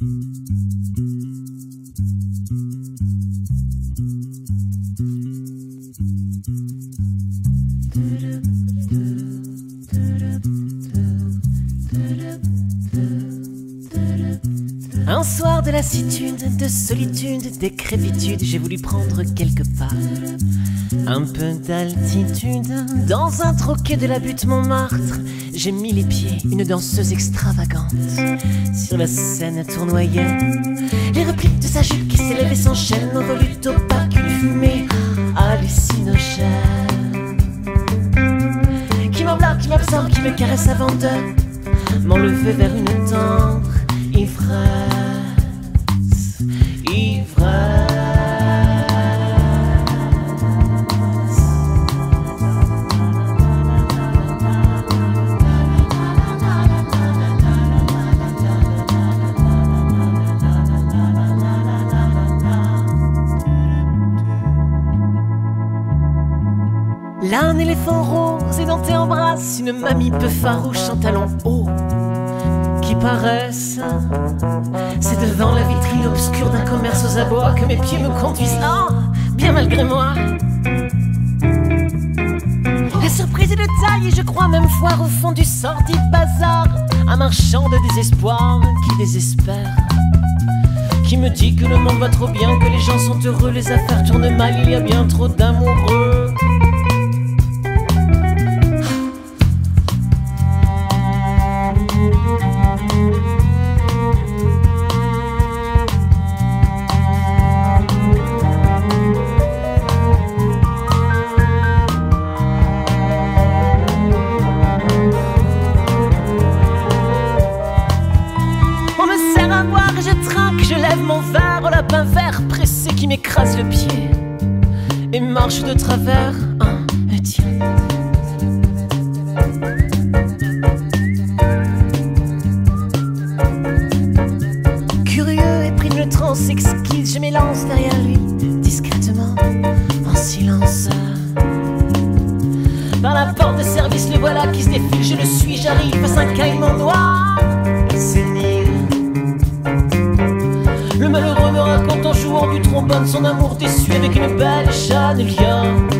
うん。De lassitude, de solitude, décrépitude, j'ai voulu prendre quelque part un peu d'altitude. Dans un troquet de la butte Montmartre, j'ai mis les pieds, une danseuse extravagante. Sur la scène tournoyait les repliques de sa jupe qui s'élève et s'enchaîne au volute opaque, une fumée hallucinogène. Qui m'enveloppe, qui m'absorbe, qui me caresse avant de m'enlever vers une tendre ivresse, Là, un éléphant rose édenté embrasse une mamie peu farouche en talons hauts qui paraissent. C'est devant la vitrine obscure d'un commerce aux abois que mes pieds me conduisent. Ah, bien malgré moi. La surprise est de taille et je crois même voir au fond du sordide bazar un marchand de désespoir qui désespère. Qui me dit que le monde va trop bien, que les gens sont heureux, les affaires tournent mal, il y a bien trop d'amoureux. Je trinque, je lève mon verre au lapin vert pressé qui m'écrase le pied et marche de travers. Un et tiens. Curieux et pris d'une transe exquise, je m'élance derrière lui, discrètement, en silence. Par la porte de service, le voilà qui se défile, je le suis, j'arrive, passe un caïman noir, sénile. Son amour déçu avec une belle chanelienne.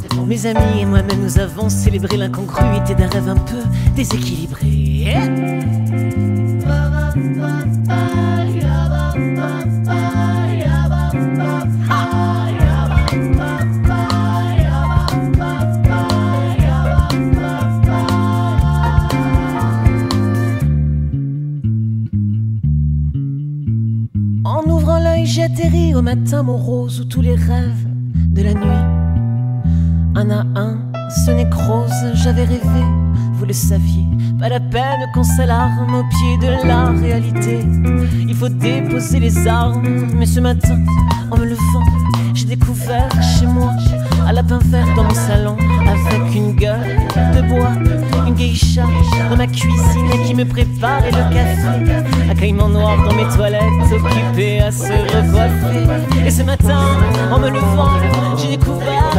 Mes amis et moi-même, nous avons célébré l'incongruité d'un rêve un peu déséquilibré. En ouvrant l'œil, j'ai atterri au matin morose où tous les rêves de la nuit, un à un, se nécrosent. J'avais rêvé, vous le saviez, pas la peine qu'on s'alarme au pied de la réalité. Il faut déposer les armes, mais ce matin, en me levant, j'ai découvert chez moi un lapin vert dans mon salon avec une gueule de bois, une geisha dans ma cuisine qui me préparait le café, un caïman noir dans mes toilettes occupé à se recoiffer. Et ce matin, en me levant, j'ai découvert